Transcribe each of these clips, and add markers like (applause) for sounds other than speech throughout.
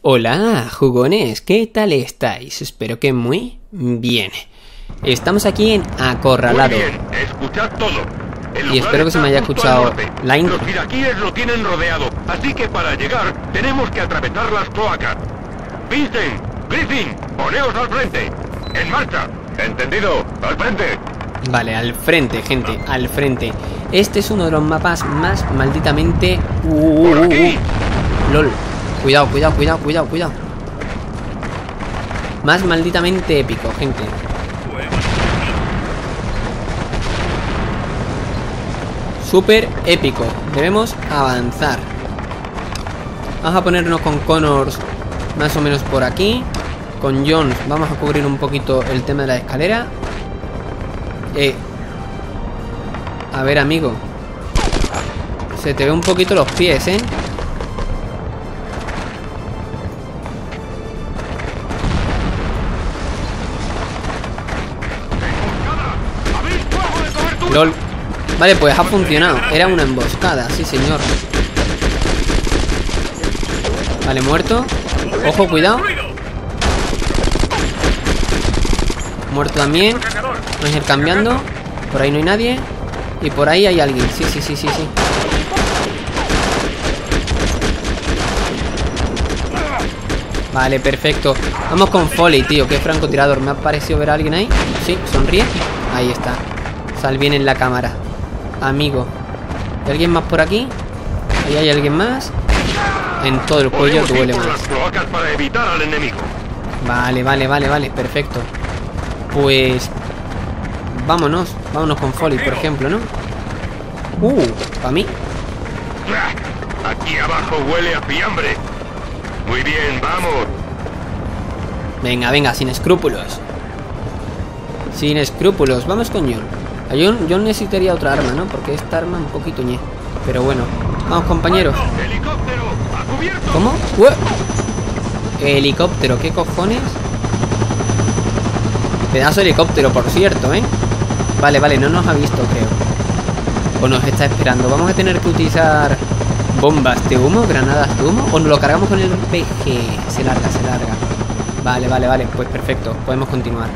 Hola, jugones, ¿qué tal estáis? Espero que muy bien. Estamos aquí en Acorralado. Muy bien, escuchad todo. El Y espero que se me haya escuchado la intro. Los iraquíes lo tienen rodeado, así que para llegar tenemos que atravesar las cloacas. Vincent, Griffin, poneos al frente. En marcha. Entendido, al frente. Vale, al frente, gente, al frente. Este es uno de los mapas más malditamente... Uh, uh, uh. LOL. Cuidado, cuidado, cuidado, cuidado, cuidado. Más malditamente épico, gente. Súper épico. Debemos avanzar. Vamos a ponernos con Connors más o menos por aquí. Con Jones vamos a cubrir un poquito el tema de la escalera. Eh. A ver, amigo. Se te ve un poquito los pies, ¿eh? Vale, pues ha funcionado. Era una emboscada, sí, señor. Vale, muerto. Ojo, cuidado. Muerto también. Vamos a ir cambiando. Por ahí no hay nadie. Y por ahí hay alguien. Sí, sí, sí, sí, sí. Vale, perfecto. Vamos con Foley, tío. Qué francotirador. ¿Me ha parecido ver a alguien ahí? Sí, sonríe. Ahí está. Sal bien en la cámara. Amigo. ¿Hay alguien más por aquí? Ahí hay alguien más. En todo el cuello duele más. para evitar al enemigo. Vale, vale, vale, vale, perfecto. Pues vámonos, vámonos con Foley, por ejemplo, ¿no? Uh, para mí. Aquí abajo huele a fiambre. Muy bien, vamos. Venga, venga, sin escrúpulos. Sin escrúpulos, vamos con John. A John, John necesitaría otra arma, ¿no? Porque esta arma un poquito ñe. Pero bueno, vamos compañeros. ¡Helicóptero! ¿Cómo? Helicóptero, ¿qué cojones? Pedazo de helicóptero, por cierto, ¿eh? Vale, vale, no nos ha visto, creo. O nos está esperando. Vamos a tener que utilizar bombas de humo, granadas de humo. O nos lo cargamos con el RPG. Se larga, se larga. Vale, vale, vale. Pues perfecto. Podemos continuar.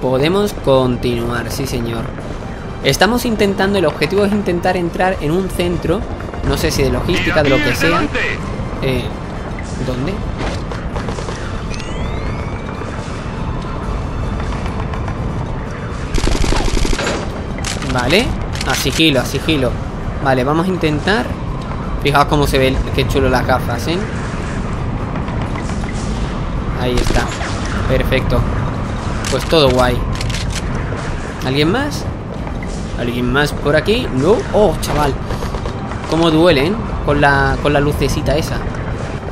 Podemos continuar, sí señor. Estamos intentando, el objetivo es intentar entrar en un centro, no sé si de logística, de lo que ¡Iraquíes sea. Eh, ¿Dónde? Vale, a sigilo, a sigilo. Vale, vamos a intentar. Fijaos cómo se ve, qué chulo las gafas, ¿eh? Ahí está. Perfecto. Pues todo guay. ¿Alguien más? ¿Alguien más por aquí? No. Oh, chaval. Cómo duelen con la, con la lucecita esa.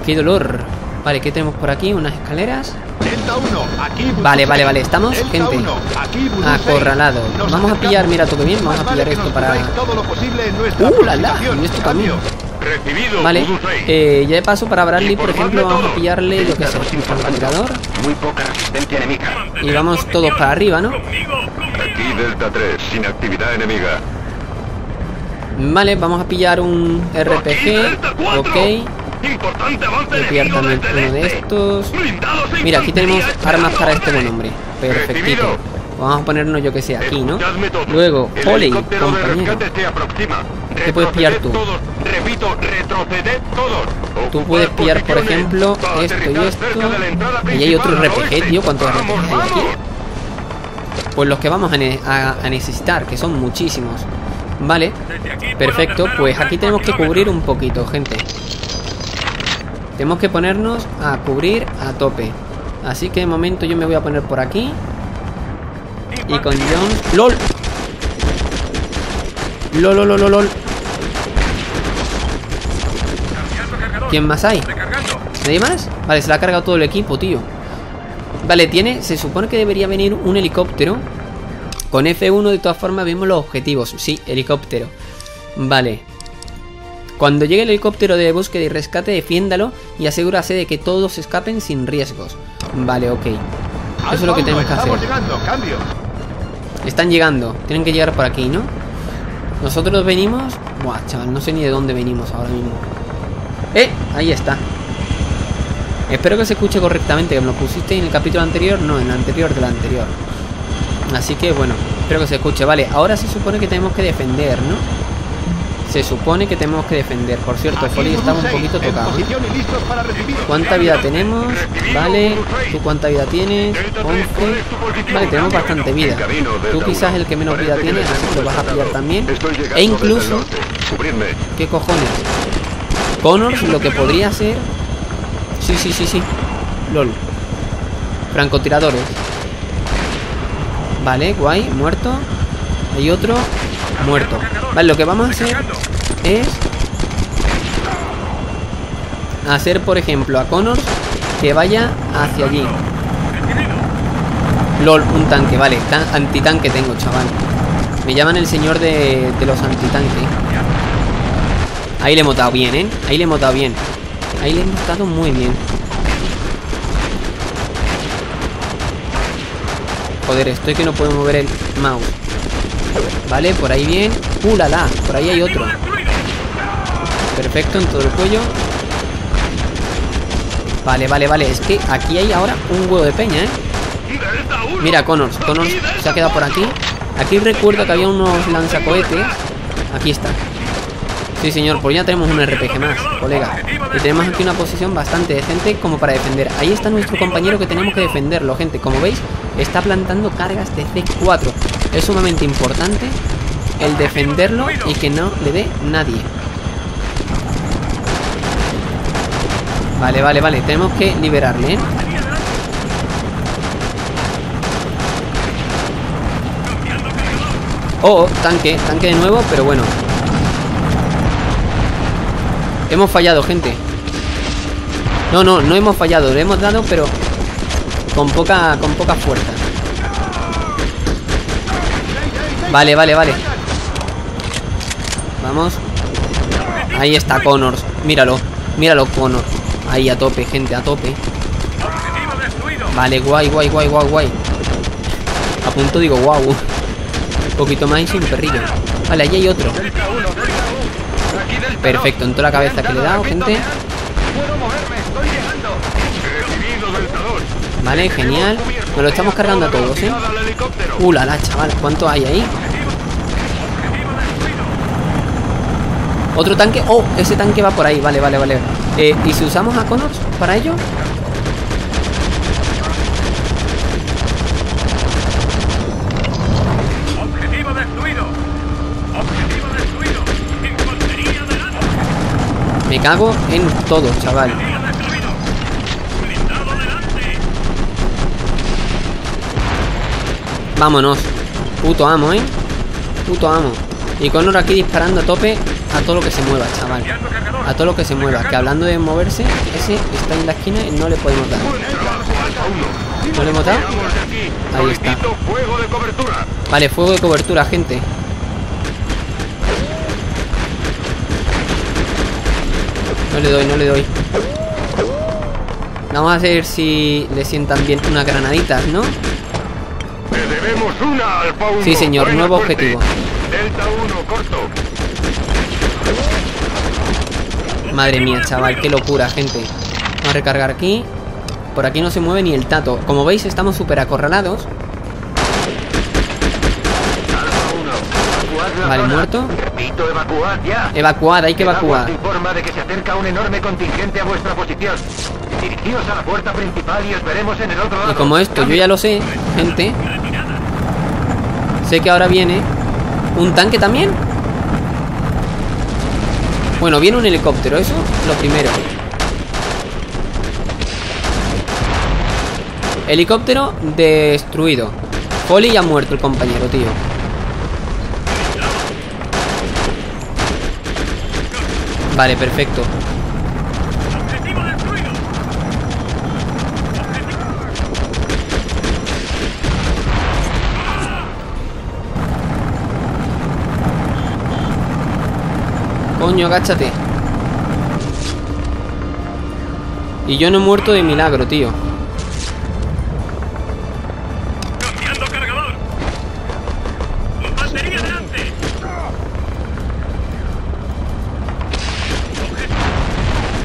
Qué dolor. Vale, ¿qué tenemos por aquí? Unas escaleras. Delta 1, aquí Butu Vale, vale, vale, estamos, gente, 1, aquí Butu acorralado. Vamos a pillar, mira, todo bien, vamos a pillar esto para- cubráis todo lo posible en nuestra ¡Uh, la, la! ¿Y esto también? Recibido, Vale, eh, ya de paso para Bradley, por ejemplo, vamos a pillarle, yo que sé, un francotirador. Muy poca resistencia enemiga. Y vamos todos para arriba, ¿no? Aquí Delta 3, sin actividad enemiga. Vale, vamos a pillar un RPG. 4. Ok. Voy a pillar también el uno de este. estos. Mira, aquí tenemos armas para este buen hombre. Perfectito. Vamos a ponernos, yo que sé, aquí, ¿no? Luego, El compañero. ¿Qué puedes pillar tú? Todos. Repito, retroceded todos. Tú puedes pillar, por ejemplo, esto y esto. Y hay otro RPG, tío. ¿Cuántos ¡Vamos, RPGs hay aquí? Pues los que vamos a, ne- a- a necesitar, que son muchísimos. Vale, perfecto. Pues aquí tenemos que cubrir un poquito, gente. Tenemos que ponernos a cubrir a tope. Así que de momento yo me voy a poner por aquí. Y con John... ¡LOL! ¡LOL, lol, lol, lol, lol! ¿Quién más hay? ¿Nadie más? Vale, se la ha cargado todo el equipo, tío. Vale, tiene... Se supone que debería venir un helicóptero. Con F1 de todas formas vemos los objetivos. Sí, helicóptero. Vale. Cuando llegue el helicóptero de búsqueda y rescate, defiéndalo y asegúrase de que todos escapen sin riesgos. Vale, ok. Eso es lo que tenemos que hacer. Están llegando. Tienen que llegar por aquí, ¿no? Nosotros venimos... Buah, chaval, no sé ni de dónde venimos ahora mismo. ¡Eh! Ahí está. Espero que se escuche correctamente, que me lo pusiste en el capítulo anterior, no, en el anterior del anterior. Así que bueno, espero que se escuche. Vale, ahora se supone que tenemos que defender, ¿no? Se supone que tenemos que defender. Por cierto, Foley está un poquito tocado. ¿eh? ¿Cuánta vida tenemos? Vale, ¿tú cuánta vida tienes? 11. Vale, tenemos bastante vida. Tú quizás el que menos vida tienes, así que lo vas a pillar también. E incluso. ¿qué cojones? Connors lo que podría ser... Sí, sí, sí, sí. LOL. Francotiradores. Vale, guay, muerto. Hay otro, muerto. Vale, lo que vamos a hacer es... Hacer, por ejemplo, a Connors que vaya hacia allí. LOL, un tanque, vale. Tan antitanque tengo, chaval. Me llaman el señor de, de los antitanques. Ahí le hemos dado bien, ¿eh? Ahí le hemos dado bien. Ahí le hemos dado muy bien. Joder, estoy que no puedo mover el mouse. Vale, por ahí bien. ¡Uh, la, la! Por ahí hay otro. Perfecto, en todo el cuello. Vale, vale, vale. Es que aquí hay ahora un huevo de peña, ¿eh? Mira, Connors. Connors se ha quedado por aquí. Aquí recuerdo que había unos lanzacohetes. Aquí está. Sí, señor, pues ya tenemos un RPG más, colega. Y tenemos aquí una posición bastante decente como para defender. Ahí está nuestro compañero que tenemos que defenderlo, gente. Como veis, está plantando cargas de C4. Es sumamente importante el defenderlo y que no le dé nadie. Vale, vale, vale. Tenemos que liberarle, ¿eh? Oh, oh, tanque, tanque de nuevo, pero bueno. Hemos fallado, gente. No, no, no hemos fallado. Le hemos dado, pero con poca, con poca fuerza. Vale, vale, vale. Vamos. Ahí está Connors. Míralo, míralo, Connors. Ahí a tope, gente, a tope. Vale, guay, guay, guay, guay, guay. A punto digo, guau. Un poquito más y sin perrillo. Vale, ahí hay otro. Perfecto, en toda la cabeza que le he dado, gente. Vale, genial. Nos lo estamos cargando a todos, ¿eh? Uh, la, la, chaval. ¿Cuánto hay ahí? Otro tanque. Oh, ese tanque va por ahí. Vale, vale, vale. Eh, ¿Y si usamos a Connors para ello? Me cago en todo, chaval. Vámonos. Puto amo, ¿eh? Puto amo. Y Connor aquí disparando a tope a todo lo que se mueva, chaval. A todo lo que se mueva. Que hablando de moverse, ese está en la esquina y no le podemos dar. ¿No le hemos dado? Ahí está. Vale, fuego de cobertura, gente. No le doy, no le doy. Vamos a ver si le sientan bien unas granaditas, ¿no? Te debemos una, Alfa 1. Sí, señor, Buena nuevo objetivo. Delta 1, corto. Madre mía, chaval, qué locura, gente. Vamos a recargar aquí. Por aquí no se mueve ni el tato. Como veis, estamos súper acorralados. Alfa 1, evacuad la Vale, muerto. Repito, evacuad ya. Evacuad, hay que El evacuar. informa de que se acerca un enorme contingente a vuestra posición. Dirigíos a la puerta principal y os veremos en el otro lado. Y como esto yo ya lo sé, gente. Sé que ahora viene un tanque también. Bueno, viene un helicóptero, eso lo primero. Helicóptero destruido. Poli ya ha muerto el compañero, tío. Vale, perfecto. Coño, agáchate. Y yo no he muerto de milagro, tío.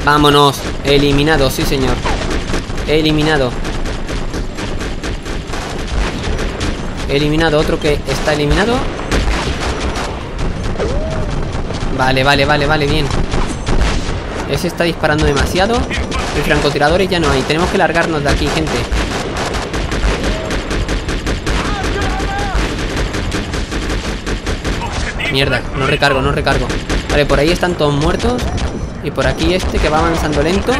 Vámonos. Eliminado, sí señor. Eliminado. Eliminado. Otro que está eliminado. Vale, vale, vale, vale, bien. Ese está disparando demasiado. Y francotiradores ya no hay. Tenemos que largarnos de aquí, gente. Mierda, no recargo, no recargo. Vale, por ahí están todos muertos. Y por aquí este que va avanzando lento,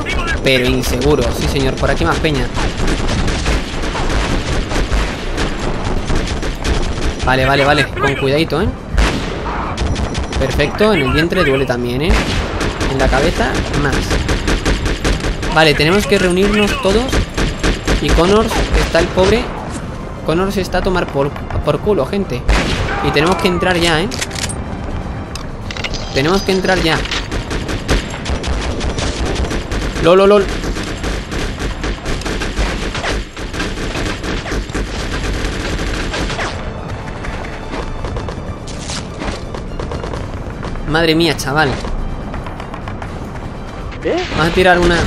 pero inseguro. Sí, señor, por aquí más peña. Vale, vale, vale. Con cuidadito, ¿eh? Perfecto, en el vientre duele también, ¿eh? En la cabeza, más. Vale, tenemos que reunirnos todos. Y Connors, está el pobre. Connors está a tomar por, por culo, gente. Y tenemos que entrar ya, ¿eh? Tenemos que entrar ya. Lol, lol, lol. Madre mía, chaval. Vamos a tirar una...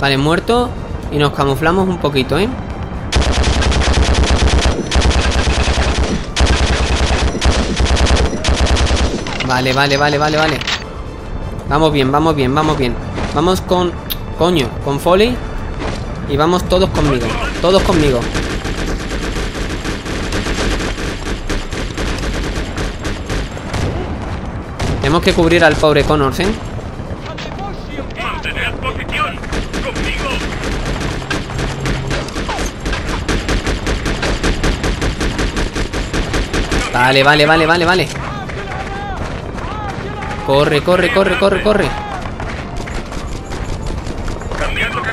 Vale, muerto. Y nos camuflamos un poquito, ¿eh? Vale, vale, vale, vale, vale. Vamos bien, vamos bien, vamos bien. Vamos con... Coño, con Foley. Y vamos todos conmigo. Todos conmigo. Tenemos que cubrir al pobre Connors, ¿eh? Vale, vale, vale, vale, vale. Corre, corre, corre, corre, corre.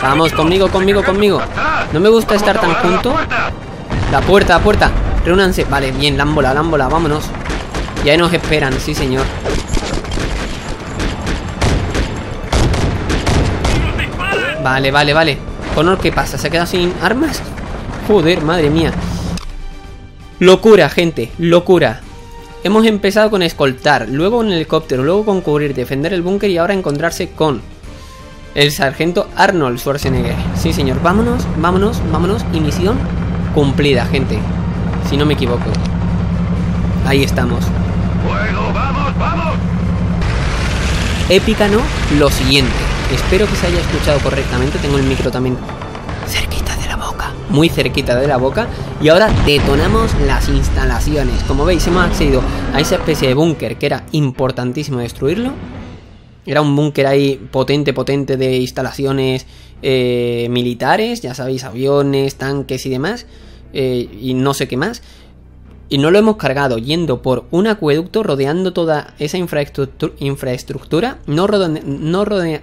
Vamos, conmigo, conmigo, conmigo. No me gusta estar tan junto. La puerta, la puerta. Reúnanse. Vale, bien, lámbola, lámbola, vámonos. Ya nos esperan, sí, señor. Vale, vale, vale. Connor, ¿qué pasa? ¿Se ha quedado sin armas? Joder, madre mía. Locura, gente, locura. Hemos empezado con escoltar, luego en helicóptero, luego con cubrir, defender el búnker y ahora encontrarse con el sargento Arnold Schwarzenegger. Sí, señor, vámonos, vámonos, vámonos. Y misión cumplida, gente. Si no me equivoco. Ahí estamos. ¡Fuego, vamos, vamos! épica no, lo siguiente. Espero que se haya escuchado correctamente. Tengo el micro también boca. Muy cerquita de la boca. Y ahora detonamos las instalaciones. Como veis, hemos accedido a esa especie de búnker que era importantísimo destruirlo. Era un búnker ahí potente, potente de instalaciones eh, militares. Ya sabéis, aviones, tanques y demás. eh, y no sé qué más. Y no lo hemos cargado yendo por un acueducto rodeando toda esa infraestructu- infraestructura, no, rode- no, eh,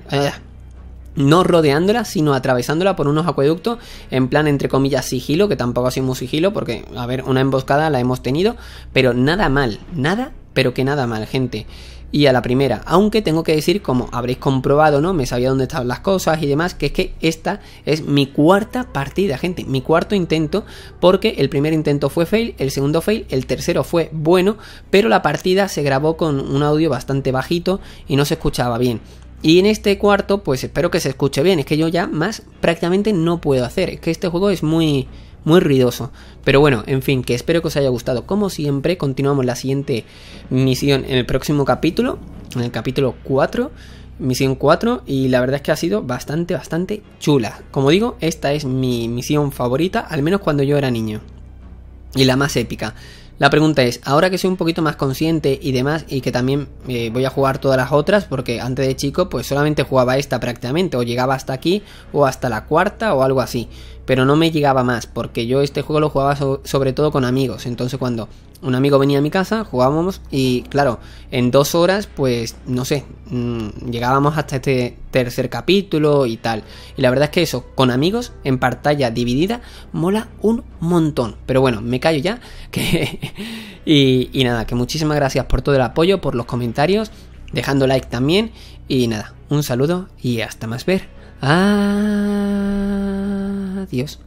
no rodeándola, sino atravesándola por unos acueductos en plan entre comillas sigilo, que tampoco ha sido muy sigilo porque, a ver, una emboscada la hemos tenido, pero nada mal, nada, pero que nada mal, gente. Y a la primera, aunque tengo que decir, como habréis comprobado, ¿no? Me sabía dónde estaban las cosas y demás, que es que esta es mi cuarta partida, gente, mi cuarto intento, porque el primer intento fue fail, el segundo fail, el tercero fue bueno, pero la partida se grabó con un audio bastante bajito y no se escuchaba bien. Y en este cuarto, pues espero que se escuche bien. Es que yo ya más prácticamente no puedo hacer. Es que este juego es muy, muy ruidoso. Pero bueno, en fin, que espero que os haya gustado. Como siempre, continuamos la siguiente misión en el próximo capítulo. En el capítulo 4. Misión 4. Y la verdad es que ha sido bastante, bastante chula. Como digo, esta es mi misión favorita. Al menos cuando yo era niño. Y la más épica. La pregunta es, ahora que soy un poquito más consciente y demás, y que también eh, voy a jugar todas las otras, porque antes de chico pues solamente jugaba esta prácticamente, o llegaba hasta aquí, o hasta la cuarta, o algo así, pero no me llegaba más, porque yo este juego lo jugaba so- sobre todo con amigos, entonces cuando un amigo venía a mi casa, jugábamos, y claro, en dos horas pues, no sé, mm, llegábamos hasta este tercer capítulo y tal, y la verdad es que eso, con amigos, en pantalla dividida, mola un montón, pero bueno, me callo ya, (laughs) y, y nada, que muchísimas gracias por todo el apoyo, por los comentarios, dejando like también. Y nada, un saludo y hasta más ver. Adiós.